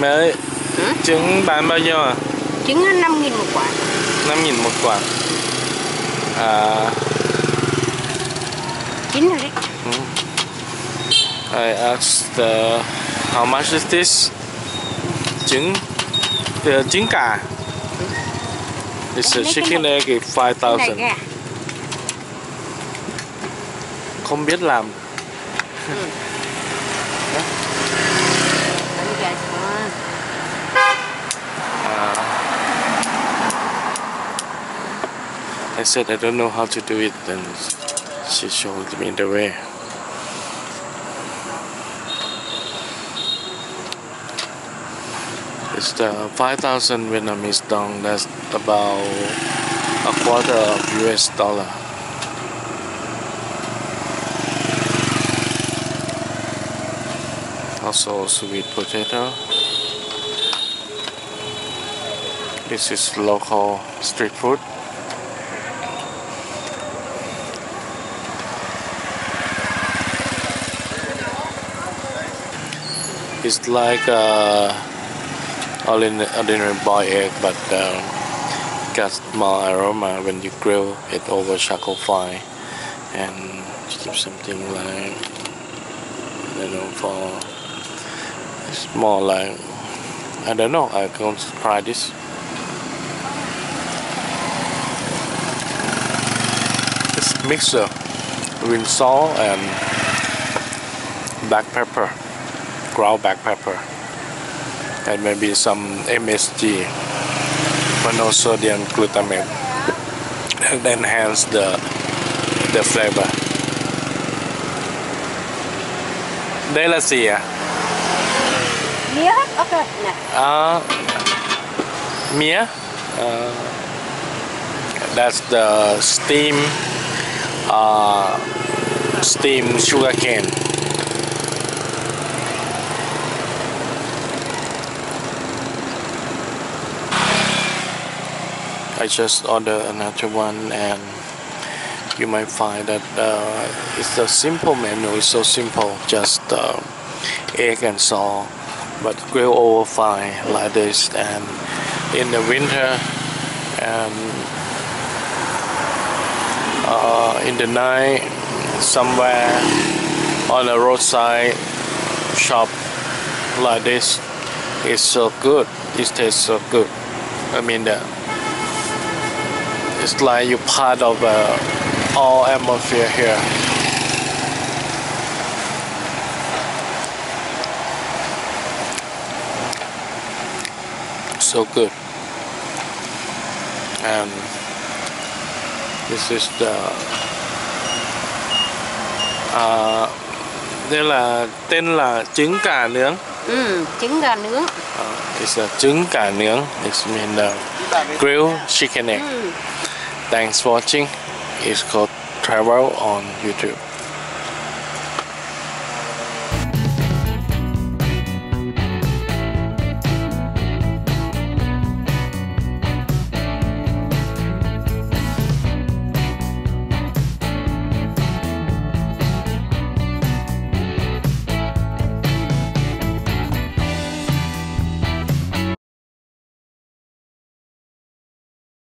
Mẹ ơi, Hử? trứng bán bao nhiêu à? trứng nó 5 nghìn một quả 5 nghìn một quả. À, chín rồi đấy I asked the, how much is this? Trứng, the trứng cả. It's a chicken egg is cái này 5,000. gà Không biết làm. Bánh I said I don't know how to do it, then she showed me the way. It's the 5,000 Vietnamese dong, that's about a quarter of US dollar. Also sweet potato. This is local street food. It's like uh, ordinary, boiled egg, but um, got more aroma when you grill it over charcoal fire, and keep something like don't know for it's more like I don't know. I can't try this. It's mixer with salt and black pepper ground black pepper and maybe some MSG monosodium glutamate and enhance the the flavor. Đây là gì à? mía hết ok nè À, mía. Uh, that's the steam uh, steam sugar I just ordered another one and you might find that uh, it's a simple menu. It's so simple just uh, egg and salt but grill over fire like this. And in the winter and uh, in the night somewhere on a roadside shop like this it's so good. It tastes so good. I mean that it's like you're part of uh, all atmosphere here. So good. And this is the uh, đây là tên là trứng cà nướng. Ừ, trứng gà nướng. Uh, it's a trứng cà nướng. It's mean uh, grilled chicken egg. Ừ. thanks for watching. It's called travel on YouTube